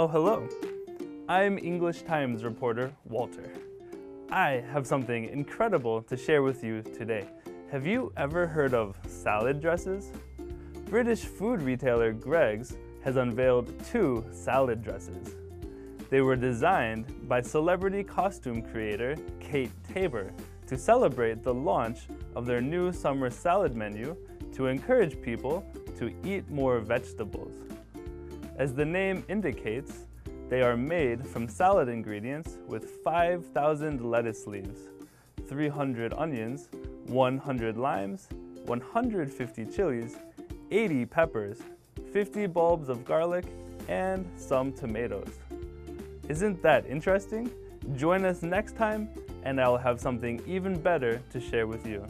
Oh, hello. I'm English Times reporter Walter. I have something incredible to share with you today. Have you ever heard of salad dresses? British food retailer Greggs has unveiled two salad dresses. They were designed by celebrity costume creator Kate Tabor to celebrate the launch of their new summer salad menu to encourage people to eat more vegetables. As the name indicates, they are made from salad ingredients with 5,000 lettuce leaves, 300 onions, 100 limes, 150 chilies, 80 peppers, 50 bulbs of garlic, and some tomatoes. Isn't that interesting? Join us next time and I'll have something even better to share with you.